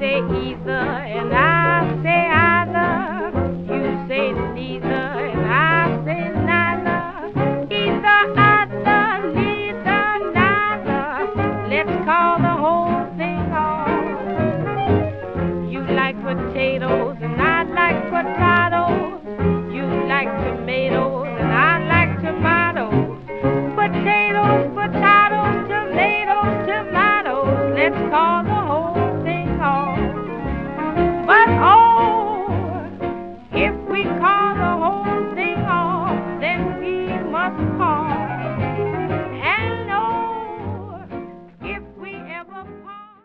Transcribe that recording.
say either, and I say either. You say neither, and I say neither. Either, either, neither, neither. Let's call the whole thing off. You like potatoes, and I like potatoes. You like tomatoes, and I like tomatoes. Potatoes, potatoes, tomatoes, tomatoes. Let's call the whole